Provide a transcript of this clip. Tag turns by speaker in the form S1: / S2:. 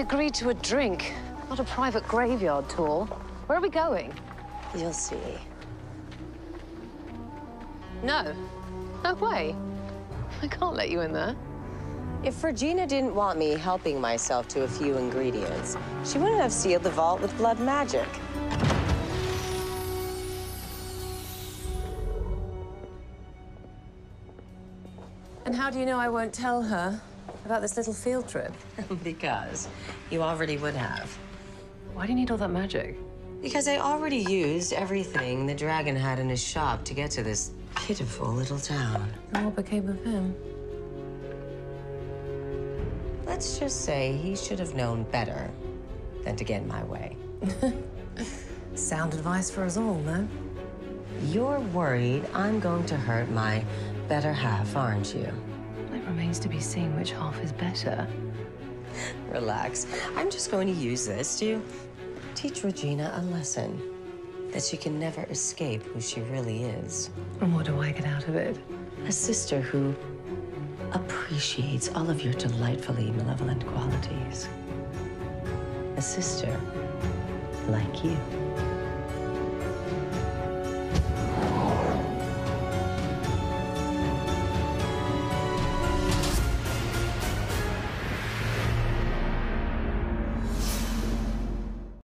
S1: agreed to a drink, not a private graveyard tour. Where are we going?
S2: You'll see.
S1: No. No way. I can't let you in there.
S2: If Regina didn't want me helping myself to a few ingredients, she wouldn't have sealed the vault with blood magic.
S1: And how do you know I won't tell her about this little field trip?
S2: because you already would have.
S1: Why do you need all that magic?
S2: Because I already used everything the dragon had in his shop to get to this pitiful little town.
S1: And what became of him?
S2: Let's just say he should have known better than to get in my way.
S1: Sound advice for us all, no?
S2: You're worried I'm going to hurt my better half, aren't you?
S1: It remains to be seen which half is better.
S2: Relax. I'm just going to use this to teach Regina a lesson that she can never escape who she really is.
S1: And what do I get out of it?
S2: A sister who appreciates all of your delightfully malevolent qualities. A sister like you.